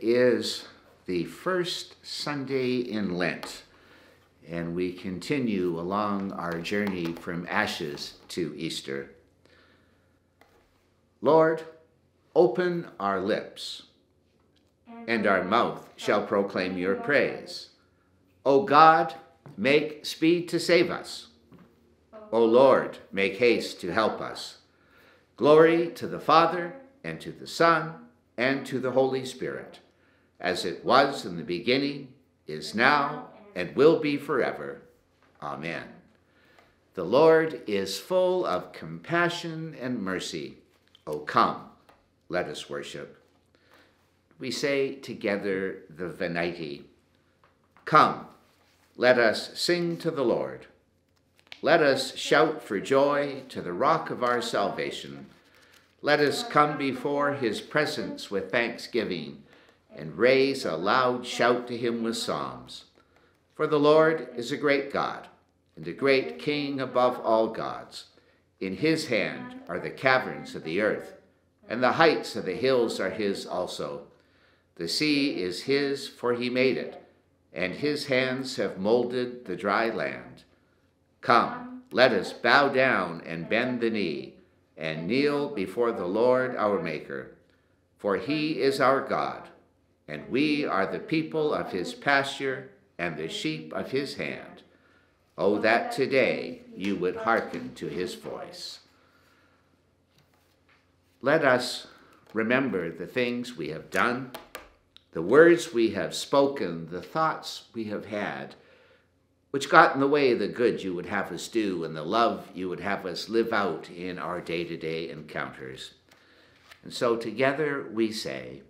is the first Sunday in Lent, and we continue along our journey from ashes to Easter. Lord, open our lips, and our mouth shall proclaim your praise. O God, make speed to save us. O Lord, make haste to help us. Glory to the Father, and to the Son, and to the Holy Spirit, as it was in the beginning, is now, and will be forever. Amen. The Lord is full of compassion and mercy. O come, let us worship. We say together the Venite. Come, let us sing to the Lord. Let us shout for joy to the rock of our salvation. Let us come before his presence with thanksgiving and raise a loud shout to him with psalms. For the Lord is a great God and a great King above all gods. In his hand are the caverns of the earth, and the heights of the hills are his also. The sea is his, for he made it, and his hands have molded the dry land. Come, let us bow down and bend the knee, and kneel before the Lord our Maker. For he is our God, and we are the people of his pasture and the sheep of his hand. Oh, that today you would hearken to his voice. Let us remember the things we have done, the words we have spoken, the thoughts we have had, which got in the way of the good you would have us do and the love you would have us live out in our day to day encounters. And so together we say,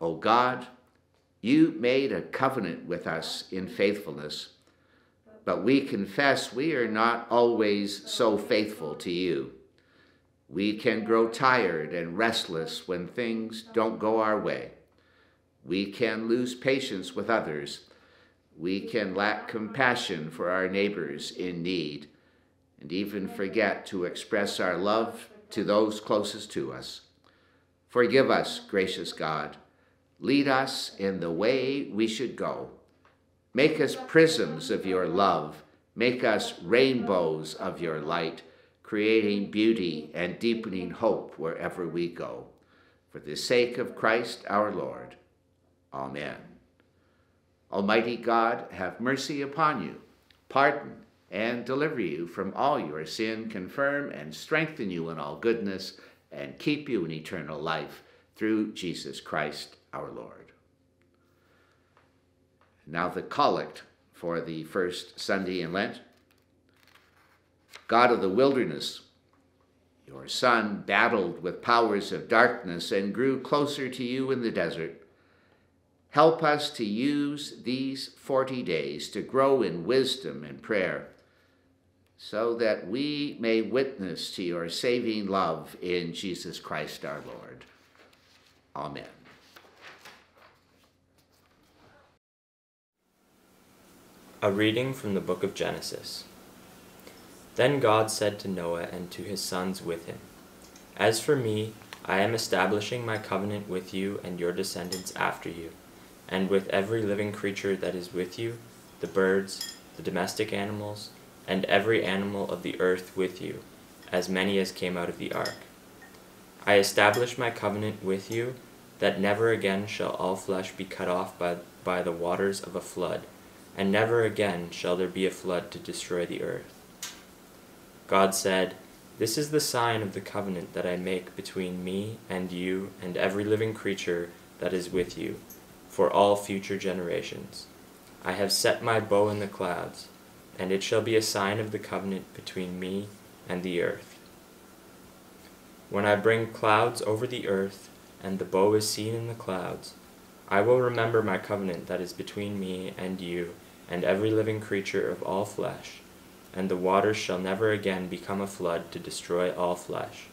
O God, you made a covenant with us in faithfulness, but we confess we are not always so faithful to you. We can grow tired and restless when things don't go our way. We can lose patience with others we can lack compassion for our neighbors in need and even forget to express our love to those closest to us. Forgive us, gracious God. Lead us in the way we should go. Make us prisms of your love. Make us rainbows of your light, creating beauty and deepening hope wherever we go. For the sake of Christ our Lord. Amen. Almighty God, have mercy upon you, pardon and deliver you from all your sin, confirm and strengthen you in all goodness, and keep you in eternal life through Jesus Christ our Lord. Now the collect for the first Sunday in Lent. God of the wilderness, your Son battled with powers of darkness and grew closer to you in the desert. Help us to use these 40 days to grow in wisdom and prayer so that we may witness to your saving love in Jesus Christ our Lord. Amen. A reading from the book of Genesis. Then God said to Noah and to his sons with him, As for me, I am establishing my covenant with you and your descendants after you and with every living creature that is with you, the birds, the domestic animals, and every animal of the earth with you, as many as came out of the ark. I establish my covenant with you, that never again shall all flesh be cut off by, by the waters of a flood, and never again shall there be a flood to destroy the earth. God said, This is the sign of the covenant that I make between me and you and every living creature that is with you for all future generations. I have set my bow in the clouds, and it shall be a sign of the covenant between me and the earth. When I bring clouds over the earth, and the bow is seen in the clouds, I will remember my covenant that is between me and you and every living creature of all flesh, and the waters shall never again become a flood to destroy all flesh.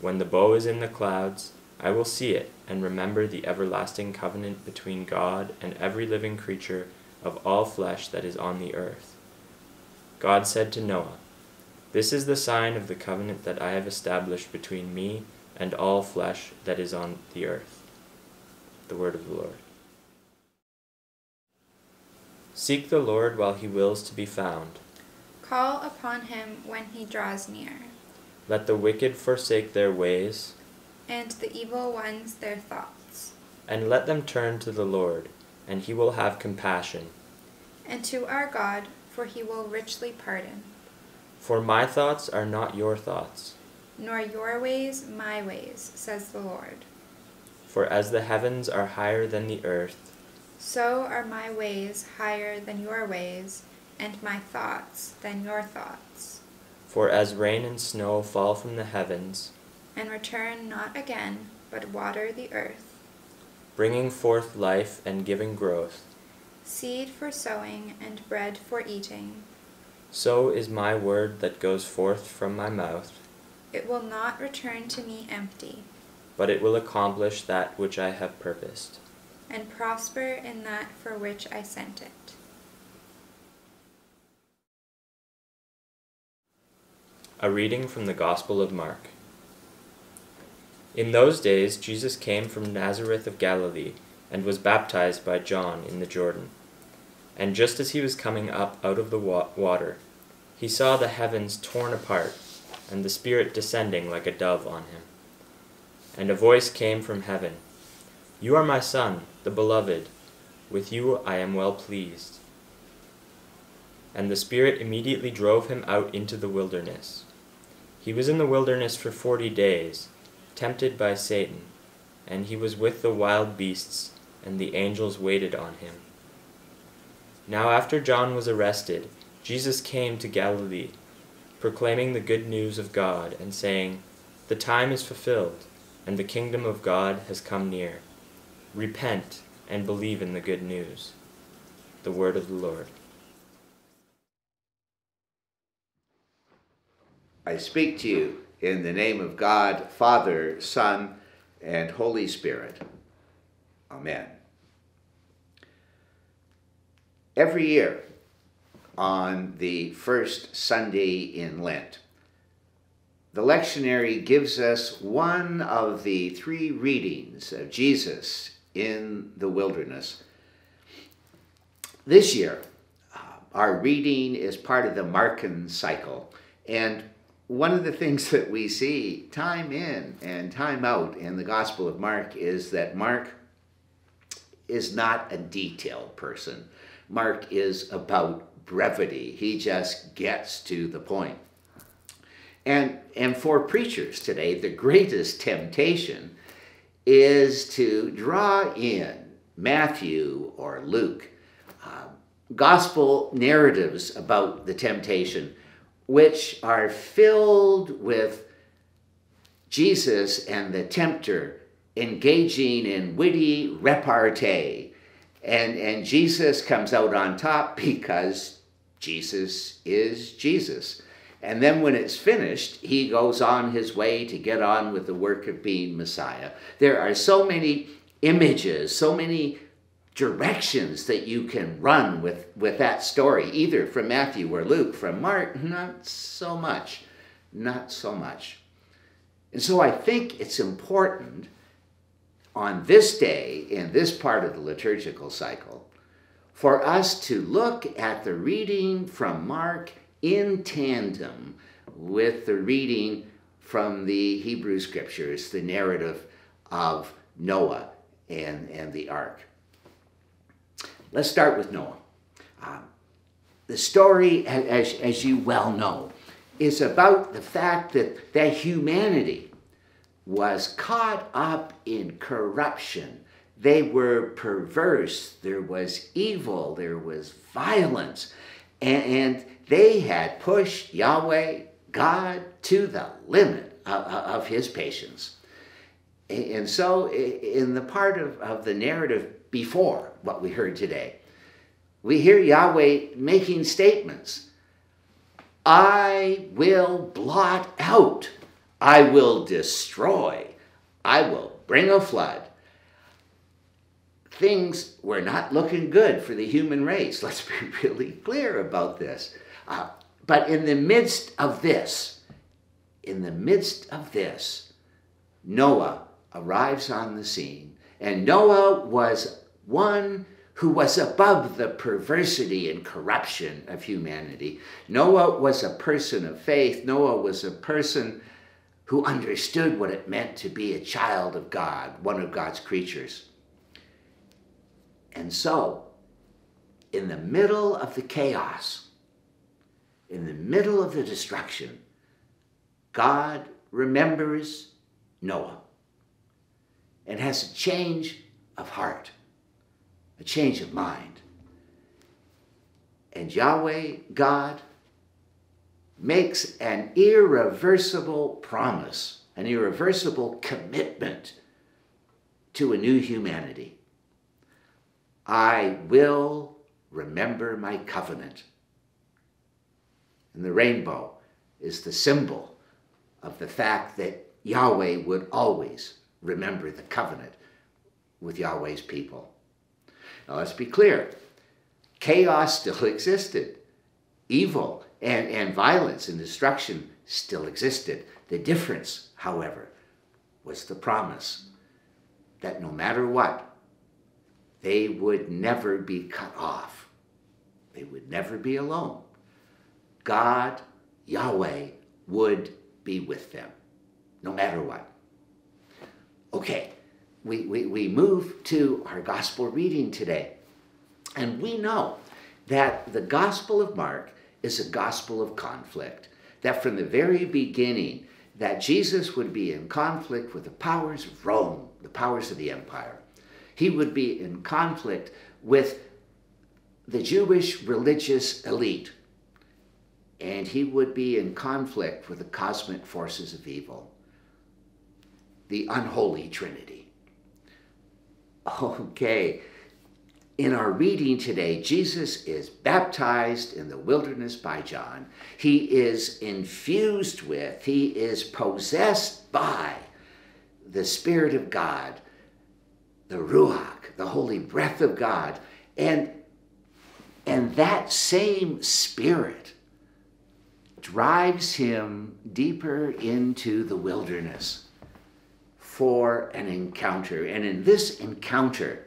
When the bow is in the clouds, I will see it and remember the everlasting covenant between God and every living creature of all flesh that is on the earth. God said to Noah, This is the sign of the covenant that I have established between me and all flesh that is on the earth. The word of the Lord. Seek the Lord while he wills to be found. Call upon him when he draws near. Let the wicked forsake their ways, and the evil ones their thoughts. And let them turn to the Lord, and he will have compassion. And to our God, for he will richly pardon. For my thoughts are not your thoughts, nor your ways my ways, says the Lord. For as the heavens are higher than the earth, so are my ways higher than your ways, and my thoughts than your thoughts. For as rain and snow fall from the heavens, and return not again, but water the earth, bringing forth life and giving growth, seed for sowing and bread for eating, so is my word that goes forth from my mouth. It will not return to me empty, but it will accomplish that which I have purposed, and prosper in that for which I sent it. A reading from the Gospel of Mark. In those days Jesus came from Nazareth of Galilee and was baptized by John in the Jordan. And just as he was coming up out of the wa- water, he saw the heavens torn apart and the Spirit descending like a dove on him. And a voice came from heaven You are my Son, the Beloved. With you I am well pleased. And the Spirit immediately drove him out into the wilderness. He was in the wilderness for forty days, tempted by Satan, and he was with the wild beasts, and the angels waited on him. Now after John was arrested, Jesus came to Galilee proclaiming the good news of God, and saying, The time is fulfilled, and the kingdom of God has come near. Repent and believe in the good news. The word of the Lord. I speak to you in the name of God, Father, Son, and Holy Spirit. Amen. Every year, on the first Sunday in Lent. The lectionary gives us one of the three readings of Jesus in the wilderness. This year, uh, our reading is part of the Markan cycle. And one of the things that we see time in and time out in the Gospel of Mark is that Mark is not a detailed person. Mark is about brevity. He just gets to the point. And, and for preachers today, the greatest temptation is to draw in Matthew or Luke, uh, gospel narratives about the temptation, which are filled with Jesus and the tempter engaging in witty repartee. And, and Jesus comes out on top because Jesus is Jesus. And then when it's finished, he goes on his way to get on with the work of being Messiah. There are so many images, so many directions that you can run with, with that story, either from Matthew or Luke. From Mark, not so much. Not so much. And so I think it's important on this day, in this part of the liturgical cycle, for us to look at the reading from Mark in tandem with the reading from the Hebrew Scriptures, the narrative of Noah and, and the ark. Let's start with Noah. Uh, the story, as, as you well know, is about the fact that, that humanity was caught up in corruption they were perverse. There was evil. There was violence. And, and they had pushed Yahweh, God, to the limit of, of his patience. And so, in the part of, of the narrative before what we heard today, we hear Yahweh making statements I will blot out, I will destroy, I will bring a flood things were not looking good for the human race. Let's be really clear about this. Uh, but in the midst of this, in the midst of this, Noah arrives on the scene, and Noah was one who was above the perversity and corruption of humanity. Noah was a person of faith. Noah was a person who understood what it meant to be a child of God, one of God's creatures. And so, in the middle of the chaos, in the middle of the destruction, God remembers Noah and has a change of heart a change of mind. And Yahweh, God, makes an irreversible promise, an irreversible commitment to a new humanity. I will remember my covenant. And the rainbow is the symbol of the fact that Yahweh would always remember the covenant with Yahweh's people. Now let's be clear. Chaos still existed. Evil and, and violence and destruction still existed. The difference, however, was the promise that no matter what, they would never be cut off. They would never be alone. God, Yahweh, would be with them, no matter what. Okay, we, we, we move to our gospel reading today. And we know that the gospel of Mark is a gospel of conflict. That from the very beginning, that Jesus would be in conflict with the powers of Rome, the powers of the empire. He would be in conflict with the Jewish religious elite. And he would be in conflict with the cosmic forces of evil, the unholy trinity. Okay. In our reading today, Jesus is baptized in the wilderness by John. He is infused with, he is possessed by the Spirit of God, the Ruach, the holy breath of God. And, and that same Spirit drives him deeper into the wilderness for an encounter. And in this encounter,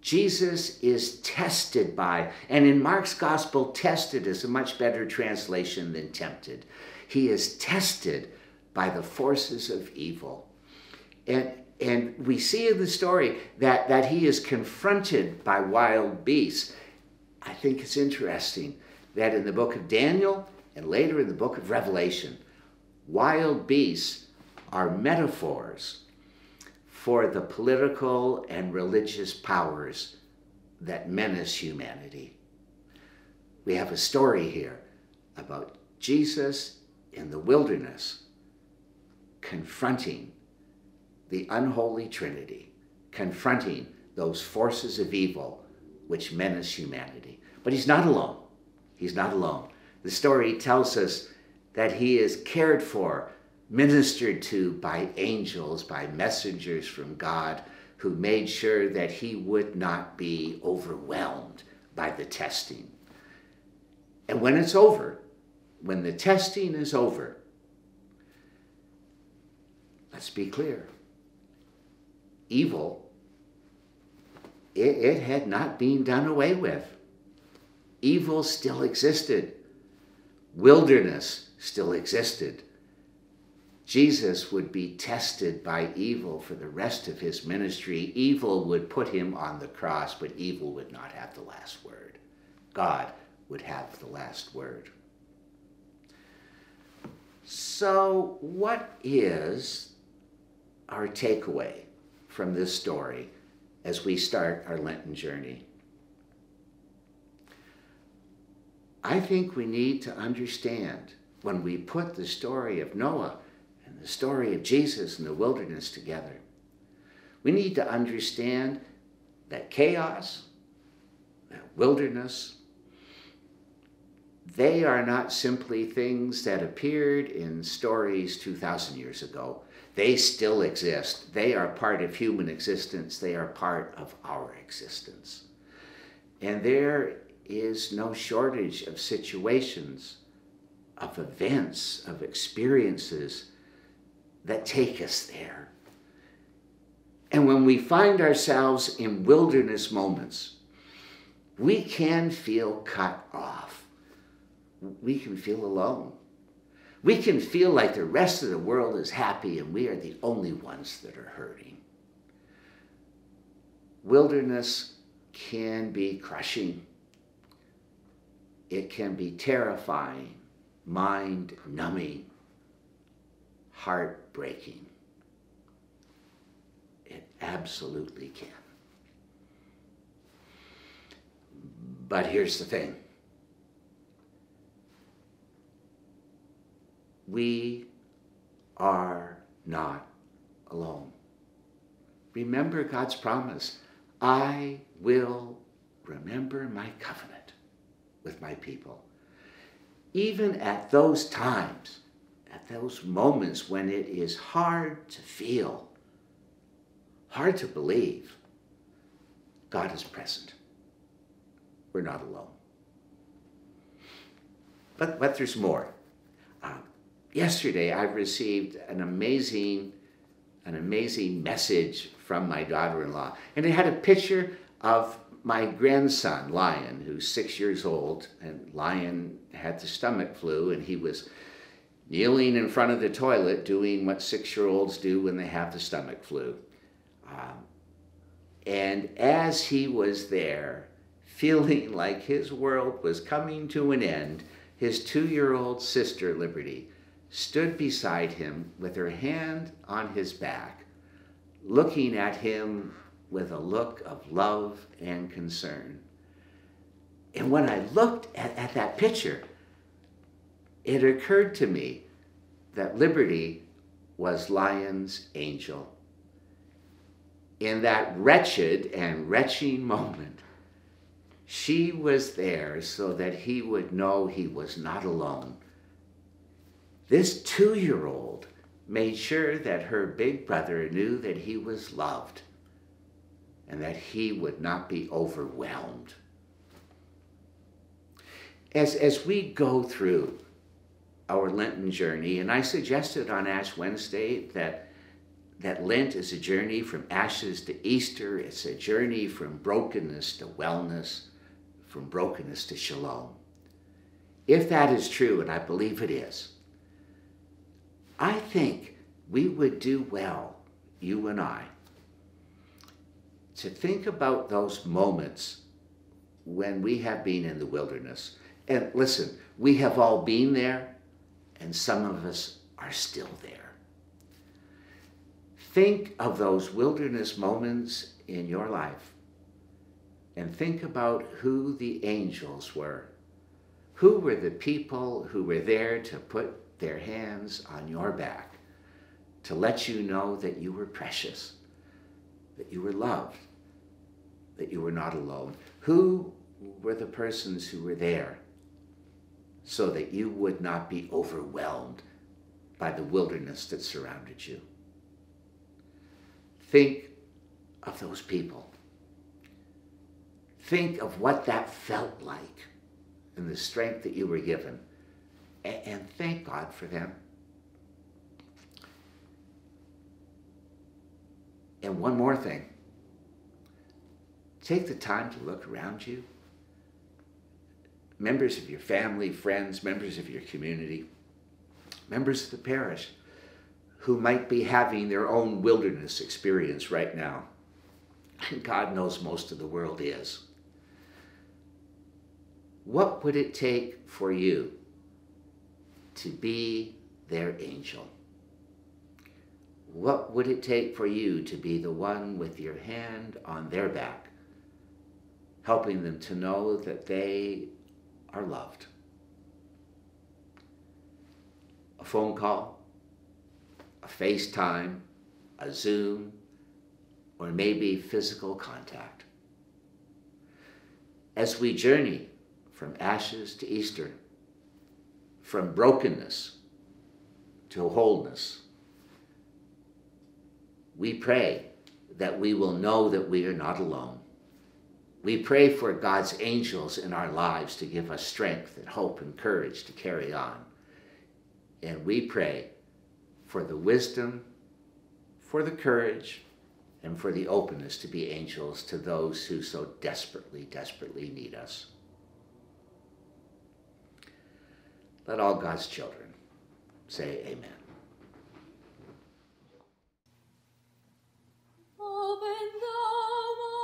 Jesus is tested by, and in Mark's gospel, tested is a much better translation than tempted. He is tested by the forces of evil. And, and we see in the story that, that he is confronted by wild beasts. I think it's interesting that in the book of Daniel and later in the book of Revelation, wild beasts are metaphors for the political and religious powers that menace humanity. We have a story here about Jesus in the wilderness confronting the unholy Trinity, confronting those forces of evil which menace humanity. But he's not alone. He's not alone. The story tells us that he is cared for ministered to by angels, by messengers from God, who made sure that he would not be overwhelmed by the testing. And when it's over, when the testing is over, let's be clear evil, it, it had not been done away with. Evil still existed, wilderness still existed Jesus would be tested by evil for the rest of his ministry. Evil would put him on the cross, but evil would not have the last word. God would have the last word. So, what is our takeaway from this story as we start our Lenten journey? I think we need to understand when we put the story of Noah and the story of Jesus in the wilderness together. We need to understand that chaos, that wilderness, they are not simply things that appeared in stories 2,000 years ago. They still exist. They are part of human existence. They are part of our existence. And there is no shortage of situations, of events, of experiences that take us there. And when we find ourselves in wilderness moments, we can feel cut off. We can feel alone. We can feel like the rest of the world is happy and we are the only ones that are hurting. Wilderness can be crushing. It can be terrifying, mind numbing, heartbreaking. It absolutely can. But here's the thing we are not alone. Remember God's promise I will remember my covenant with my people. Even at those times, at those moments when it is hard to feel, hard to believe, God is present. We're not alone. But, but there's more. Uh, yesterday, I received an amazing, an amazing message from my daughter-in-law, and it had a picture of my grandson, Lion, who's six years old, and Lion had the stomach flu, and he was kneeling in front of the toilet doing what six-year-olds do when they have the stomach flu. Um, and as he was there, feeling like his world was coming to an end, his two-year-old sister, Liberty, stood beside him with her hand on his back, looking at him with a look of love and concern. And when I looked at, at that picture, it occurred to me that Liberty was Lion's angel. In that wretched and retching moment, she was there so that he would know he was not alone. This two year old made sure that her big brother knew that he was loved and that he would not be overwhelmed. As, as we go through our Lenten journey, and I suggested on Ash Wednesday that, that Lent is a journey from ashes to Easter, it's a journey from brokenness to wellness, from brokenness to shalom. If that is true, and I believe it is, I think we would do well, you and I, to think about those moments when we have been in the wilderness. And listen, we have all been there, and some of us are still there. Think of those wilderness moments in your life and think about who the angels were. Who were the people who were there to put their hands on your back to let you know that you were precious, that you were loved, that you were not alone? Who were the persons who were there so that you would not be overwhelmed by the wilderness that surrounded you? Think of those people. Think of what that felt like and the strength that you were given. And thank God for them. And one more thing. Take the time to look around you. Members of your family, friends, members of your community, members of the parish who might be having their own wilderness experience right now. And God knows most of the world is. What would it take for you to be their angel? What would it take for you to be the one with your hand on their back, helping them to know that they are loved? A phone call, a FaceTime, a Zoom, or maybe physical contact. As we journey from ashes to Easter, from brokenness to wholeness. We pray that we will know that we are not alone. We pray for God's angels in our lives to give us strength and hope and courage to carry on. And we pray for the wisdom, for the courage, and for the openness to be angels to those who so desperately, desperately need us. Let all God's children say amen. shall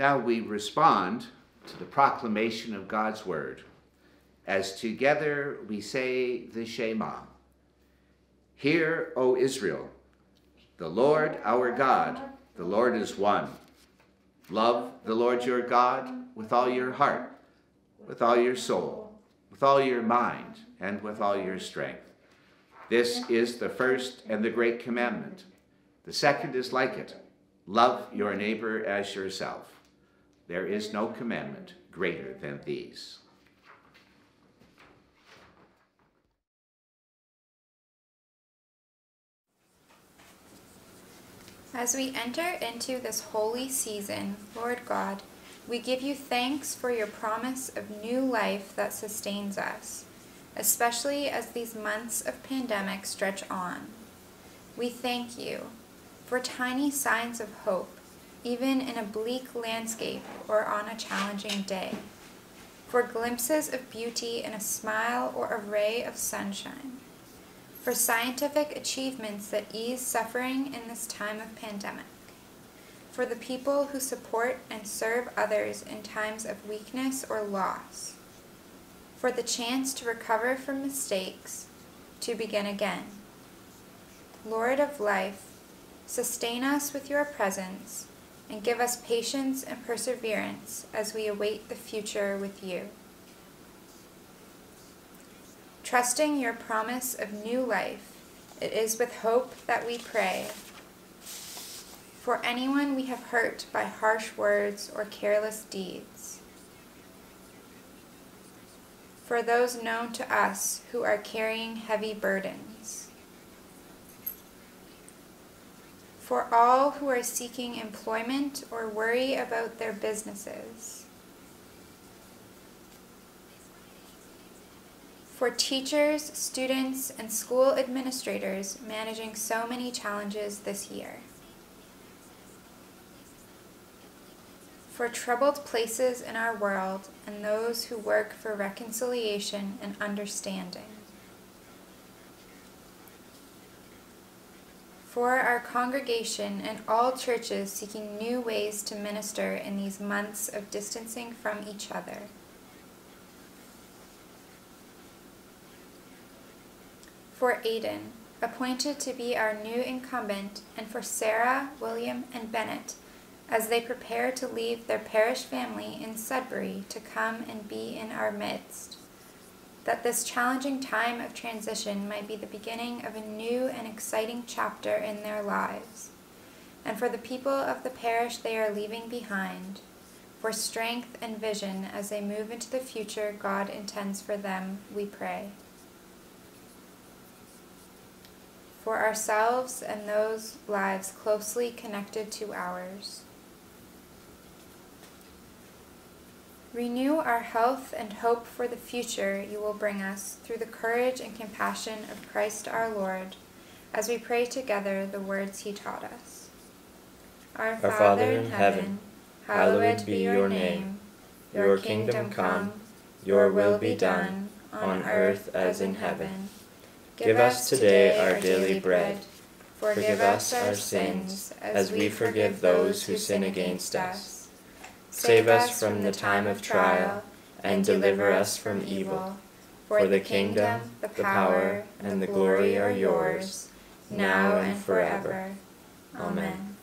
Now we respond to the proclamation of God's word as together we say the Shema. Hear, O Israel, the Lord our God, the Lord is one. Love the Lord your God with all your heart, with all your soul, with all your mind, and with all your strength. This is the first and the great commandment. The second is like it love your neighbor as yourself. There is no commandment greater than these. As we enter into this holy season, Lord God, we give you thanks for your promise of new life that sustains us, especially as these months of pandemic stretch on. We thank you for tiny signs of hope, even in a bleak landscape or on a challenging day, for glimpses of beauty in a smile or a ray of sunshine. For scientific achievements that ease suffering in this time of pandemic, for the people who support and serve others in times of weakness or loss, for the chance to recover from mistakes, to begin again. Lord of life, sustain us with your presence and give us patience and perseverance as we await the future with you. Trusting your promise of new life, it is with hope that we pray. For anyone we have hurt by harsh words or careless deeds. For those known to us who are carrying heavy burdens. For all who are seeking employment or worry about their businesses for teachers, students, and school administrators managing so many challenges this year. For troubled places in our world and those who work for reconciliation and understanding. For our congregation and all churches seeking new ways to minister in these months of distancing from each other. for Aidan, appointed to be our new incumbent, and for Sarah, William, and Bennett, as they prepare to leave their parish family in Sudbury to come and be in our midst. That this challenging time of transition might be the beginning of a new and exciting chapter in their lives. And for the people of the parish they are leaving behind, for strength and vision as they move into the future God intends for them, we pray. for ourselves and those lives closely connected to ours. Renew our health and hope for the future you will bring us through the courage and compassion of Christ our Lord, as we pray together the words he taught us. Our, our Father in heaven, hallowed be your name. Your kingdom come, your will be done, on earth as in heaven. Give us today our daily bread. Forgive us our sins, as we forgive those who sin against us. Save us from the time of trial, and deliver us from evil. For the kingdom, the power, and the glory are yours, now and forever. Amen.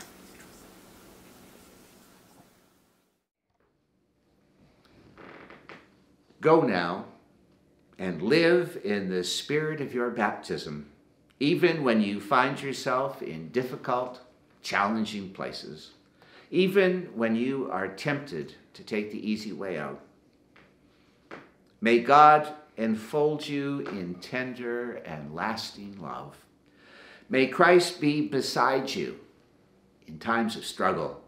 Go now and live in the spirit of your baptism, even when you find yourself in difficult, challenging places, even when you are tempted to take the easy way out. May God enfold you in tender and lasting love. May Christ be beside you in times of struggle.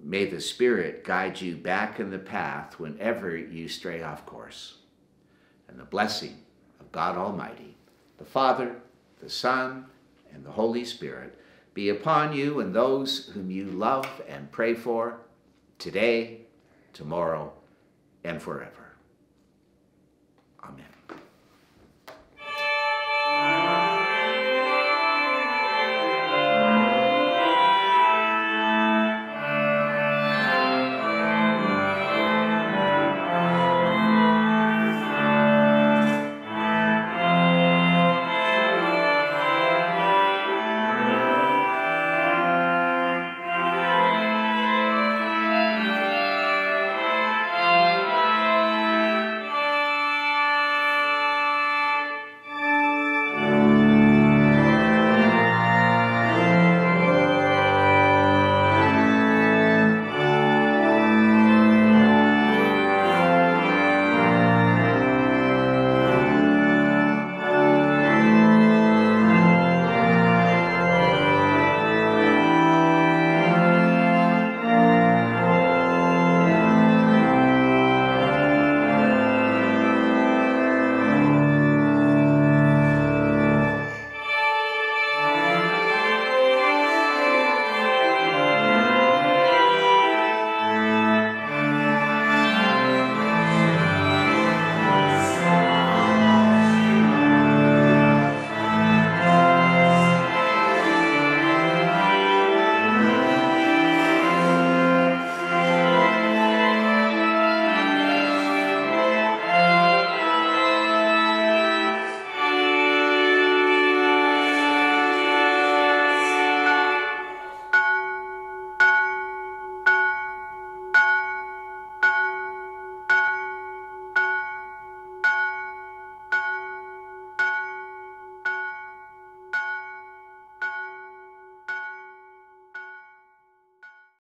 May the Spirit guide you back in the path whenever you stray off course and the blessing of God Almighty, the Father, the Son, and the Holy Spirit be upon you and those whom you love and pray for today, tomorrow, and forever. Amen.